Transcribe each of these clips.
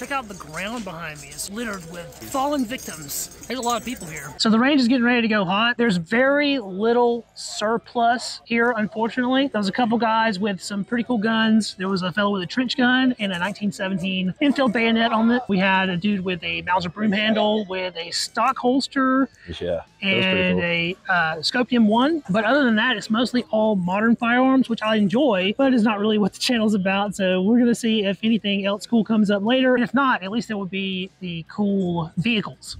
Check out the ground behind me. It's littered with fallen victims. There's a lot of people here. So the range is getting ready to go hot. There's very little surplus here, unfortunately. There was a couple guys with some pretty cool guns. There was a fellow with a trench gun and a 1917 Enfield bayonet on it. We had a dude with a Mauser broom handle with a stock holster Yeah. and a uh, Scopium 1. But other than that, it's mostly all modern firearms, which I enjoy, but is not really what the channel's about. So we're going to see if anything else cool comes up later. And if not, at least there would be the cool vehicles.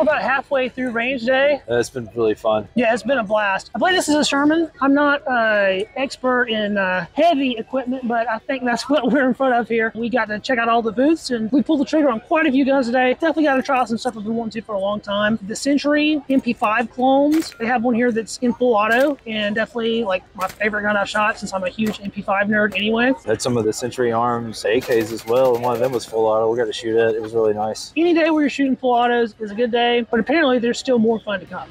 We're about halfway through range day. It's been really fun. Yeah, it's been a blast. I believe this is a Sherman. I'm not an expert in uh, heavy equipment, but I think that's what we're in front of here. We got to check out all the booths, and we pulled the trigger on quite a few guns today. Definitely got to try out some stuff I've been wanting to for a long time. The Century MP5 clones. They have one here that's in full auto, and definitely like my favorite gun I've shot since I'm a huge MP5 nerd anyway. Had some of the Century Arms AKs as well, and one of them was full auto. We got to shoot it. It was really nice. Any day where you're shooting full autos is a good day, but apparently there's still more fun to come.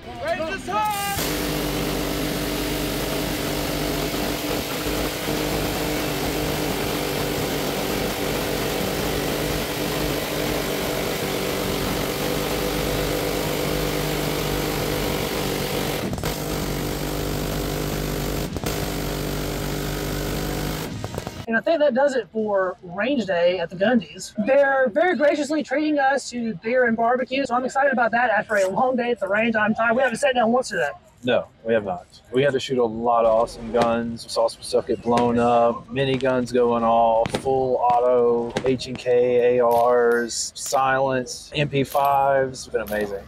And I think that does it for range day at the Gundies. They're very graciously treating us to beer and barbecue, so I'm excited about that after a long day at the range. I'm tired. We haven't sat down once today. No, we have not. We had to shoot a lot of awesome guns. We saw some stuff get blown up, mini guns going off, full auto H and K ARs, silence, MP5s. It's been amazing.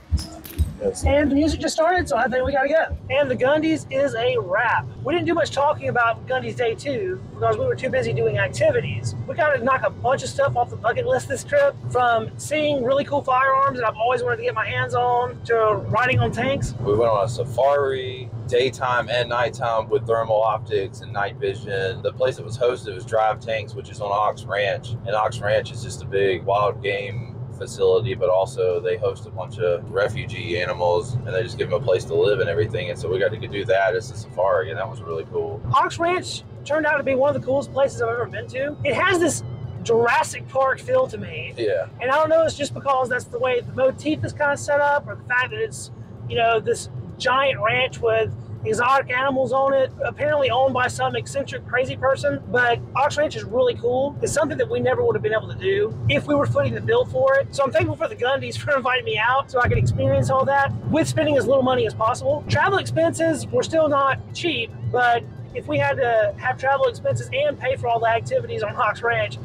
Yes. And the music just started, so I think we gotta go. And the Gundies is a wrap. We didn't do much talking about Gundies Day 2 because we were too busy doing activities. We got to knock a bunch of stuff off the bucket list this trip from seeing really cool firearms that I've always wanted to get my hands on to riding on tanks. We went on a safari, daytime and nighttime with thermal optics and night vision. The place that was hosted was Drive Tanks, which is on Ox Ranch. And Ox Ranch is just a big wild game facility, but also they host a bunch of refugee animals and they just give them a place to live and everything. And so we got to do that as a safari, and that was really cool. Ox Ranch turned out to be one of the coolest places I've ever been to. It has this Jurassic Park feel to me. Yeah. And I don't know, it's just because that's the way the motif is kind of set up, or the fact that it's, you know, this giant ranch with exotic animals on it, apparently owned by some eccentric crazy person. But Ox Ranch is really cool. It's something that we never would have been able to do if we were footing the bill for it. So I'm thankful for the Gundies for inviting me out so I could experience all that with spending as little money as possible. Travel expenses were still not cheap, but if we had to have travel expenses and pay for all the activities on Ox Ranch,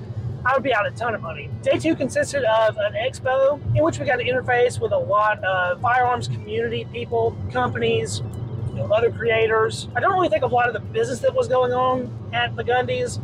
I would be out a ton of money. Day two consisted of an expo in which we got to interface with a lot of firearms community people, companies, know, other creators. I don't really think a lot of the business that was going on at the Gundies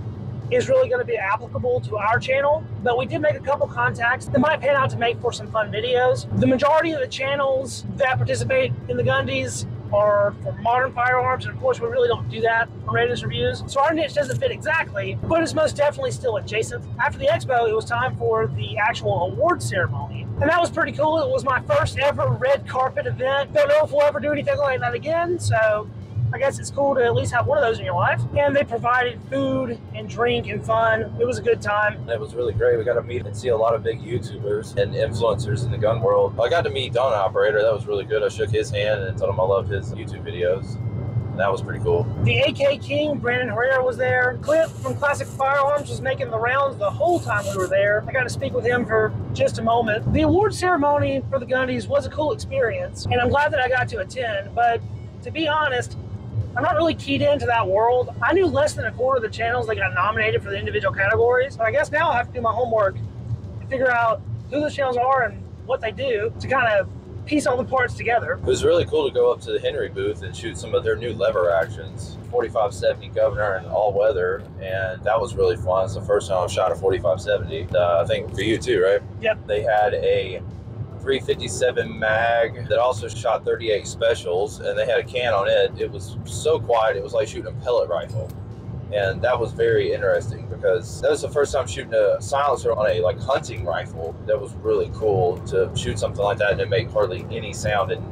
is really going to be applicable to our channel, but we did make a couple contacts that might pan out to make for some fun videos. The majority of the channels that participate in the Gundies are for modern firearms, and of course, we really don't do that on Readiness reviews. So our niche doesn't fit exactly, but it's most definitely still adjacent. After the expo, it was time for the actual award ceremony. And that was pretty cool. It was my first ever red carpet event. Don't know if we'll ever do anything like that again, so I guess it's cool to at least have one of those in your life. And they provided food and drink and fun. It was a good time. It was really great. We got to meet and see a lot of big YouTubers and influencers in the gun world. I got to meet Donut Operator. That was really good. I shook his hand and told him I loved his YouTube videos. That was pretty cool. The AK King, Brandon Herrera was there. Clip from Classic Firearms was making the rounds the whole time we were there. I got to speak with him for just a moment. The award ceremony for the Gundies was a cool experience, and I'm glad that I got to attend. But to be honest, I'm not really keyed into that world. I knew less than a quarter of the channels that got nominated for the individual categories. But I guess now I have to do my homework and figure out who those channels are and what they do to kind of piece all the parts together. It was really cool to go up to the Henry booth and shoot some of their new lever actions. 4570 Governor and all weather, and that was really fun. It's the first time I've shot a 4570. Uh, I think for you too, right? Yep. They had a 357 mag that also shot 38 specials, and they had a can on it. It was so quiet, it was like shooting a pellet rifle. And that was very interesting because that was the first time shooting a silencer on a like hunting rifle. That was really cool to shoot something like that and it make hardly any sound and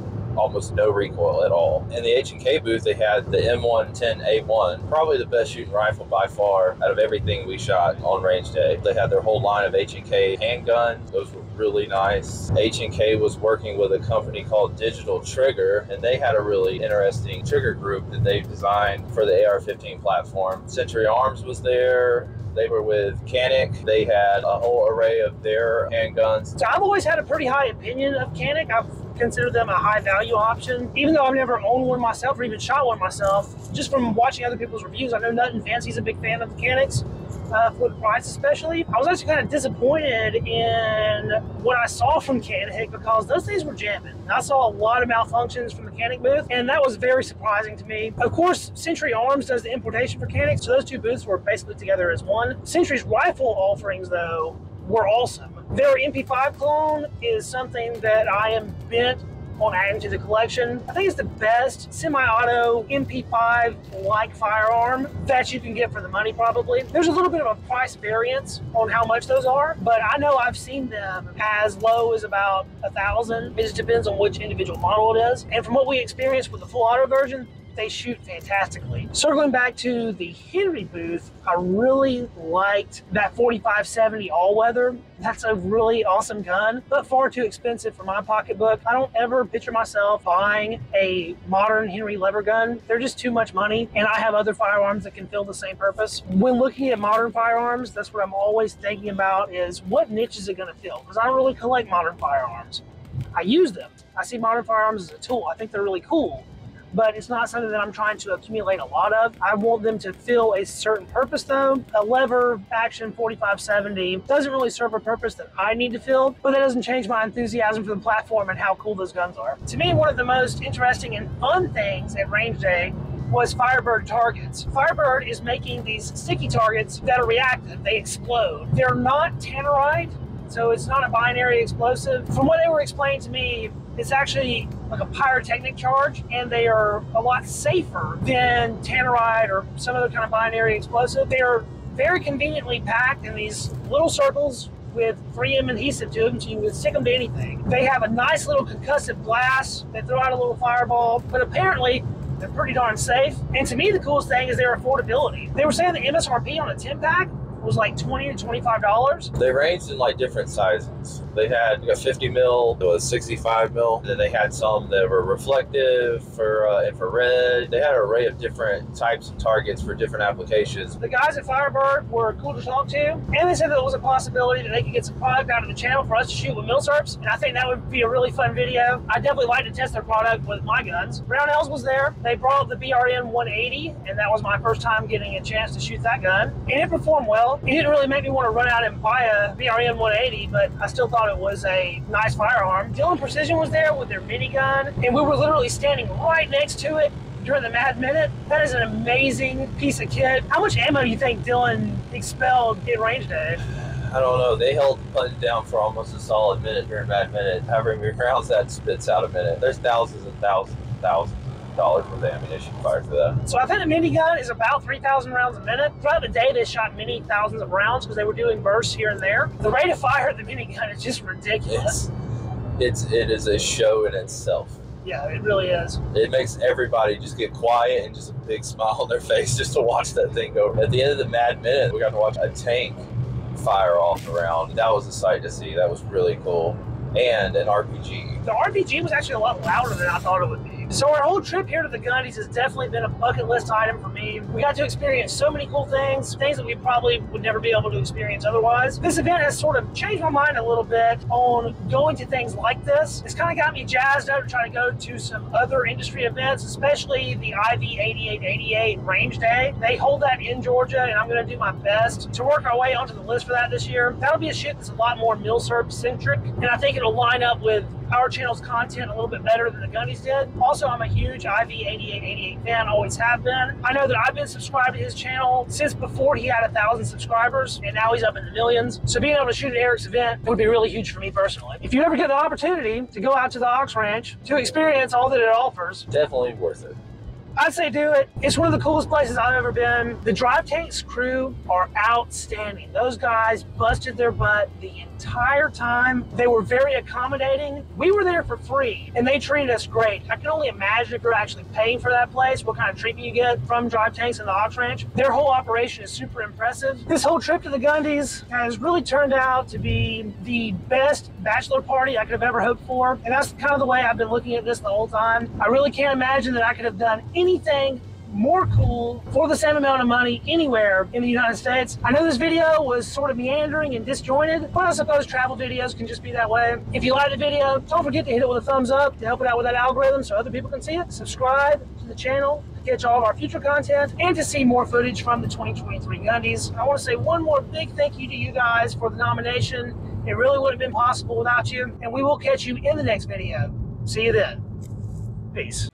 almost no recoil at all. In the H&K booth, they had the M110A1, probably the best shooting rifle by far out of everything we shot on range day. They had their whole line of H&K handguns. Those were really nice. H&K was working with a company called Digital Trigger, and they had a really interesting trigger group that they designed for the AR-15 platform. Century Arms was there. They were with Canik. They had a whole array of their handguns. So I've always had a pretty high opinion of Canik. I've considered them a high value option, even though I've never owned one myself or even shot one myself. Just from watching other people's reviews, I know Nothing Fancy's a big fan of the Caniks. Uh, for the price, especially, I was actually kind of disappointed in what I saw from Canik because those things were jamming. I saw a lot of malfunctions from the Canik booth, and that was very surprising to me. Of course, Century Arms does the importation for Canik, so those two booths were basically together as one. Century's rifle offerings, though, were awesome. Their MP5 clone is something that I am bent on adding to the collection. I think it's the best semi-auto MP5-like firearm that you can get for the money probably. There's a little bit of a price variance on how much those are, but I know I've seen them as low as about a thousand. It just depends on which individual model it is. And from what we experienced with the full auto version, they shoot fantastically. Circling back to the Henry booth, I really liked that 4570 all-weather. That's a really awesome gun, but far too expensive for my pocketbook. I don't ever picture myself buying a modern Henry lever gun. They're just too much money, and I have other firearms that can fill the same purpose. When looking at modern firearms, that's what I'm always thinking about is what niche is it gonna fill? Because I don't really collect modern firearms. I use them. I see modern firearms as a tool. I think they're really cool but it's not something that I'm trying to accumulate a lot of. I want them to fill a certain purpose though. A lever action 4570 doesn't really serve a purpose that I need to fill, but that doesn't change my enthusiasm for the platform and how cool those guns are. To me, one of the most interesting and fun things at range day was Firebird targets. Firebird is making these sticky targets that are reactive, they explode. They're not tannerite, so it's not a binary explosive. From what they were explaining to me, it's actually like a pyrotechnic charge, and they are a lot safer than tannerite or some other kind of binary explosive. They are very conveniently packed in these little circles with 3M adhesive to them, so you can stick them to anything. They have a nice little concussive blast. They throw out a little fireball, but apparently they're pretty darn safe. And to me, the coolest thing is their affordability. They were saying the MSRP on a 10 pack was like 20 to 25 dollars. They ranged in like different sizes. They had a 50 mil, it was 65 mil. And then they had some that were reflective for uh, infrared. They had an array of different types of targets for different applications. The guys at Firebird were cool to talk to, and they said that it was a possibility that they could get some product out of the channel for us to shoot with milsurps. And I think that would be a really fun video. I definitely like to test their product with my guns. Brownells was there. They brought up the BRN 180, and that was my first time getting a chance to shoot that gun, and it performed well well. It didn't really make me want to run out and buy a BRN 180, but I still thought it was a nice firearm. Dillon Precision was there with their minigun, and we were literally standing right next to it during the Mad Minute. That is an amazing piece of kit. How much ammo do you think Dillon expelled in range day? I don't know. They held punch down for almost a solid minute during Mad Minute. However many rounds that spits out a minute. There's thousands and thousands and thousands dollars worth of ammunition fired for that. So I think the minigun is about 3,000 rounds a minute. Throughout the day, they shot many thousands of rounds because they were doing bursts here and there. The rate of fire of the minigun is just ridiculous. It's, it's it is a show in itself. Yeah, it really is. It makes everybody just get quiet and just a big smile on their face just to watch that thing go. At the end of the Mad Minute, we got to watch a tank fire off around. That was a sight to see. That was really cool. And an RPG. The RPG was actually a lot louder than I thought it would be. So our whole trip here to the Gundies has definitely been a bucket list item for me. We got to experience so many cool things, things that we probably would never be able to experience otherwise. This event has sort of changed my mind a little bit on going to things like this. It's kind of got me jazzed up to try to go to some other industry events, especially the IV 8888 Range Day. They hold that in Georgia, and I'm going to do my best to work our way onto the list for that this year. That'll be a shit that's a lot more Milsurp centric, and I think it'll line up with our channel's content a little bit better than the Gundies did. Also, I'm a huge IV8888 fan, always have been. I know that I've been subscribed to his channel since before he had a thousand subscribers, and now he's up in the millions. So being able to shoot at Eric's event would be really huge for me personally. If you ever get the opportunity to go out to the Ox Ranch to experience all that it offers, Definitely worth it. I'd say do it. It's one of the coolest places I've ever been. The Drive Tanks crew are outstanding. Those guys busted their butt the entire time. They were very accommodating. We were there for free and they treated us great. I can only imagine if you're actually paying for that place, what kind of treatment you get from Drive Tanks and the Ox Ranch. Their whole operation is super impressive. This whole trip to the Gundies has really turned out to be the best bachelor party I could have ever hoped for. And that's kind of the way I've been looking at this the whole time. I really can't imagine that I could have done anything more cool for the same amount of money anywhere in the United States. I know this video was sort of meandering and disjointed, but I suppose travel videos can just be that way. If you like the video, don't forget to hit it with a thumbs up to help it out with that algorithm so other people can see it. Subscribe to the channel to catch all of our future content and to see more footage from the 2023 Gundies. I want to say one more big thank you to you guys for the nomination. It really would have been possible without you, and we will catch you in the next video. See you then. Peace.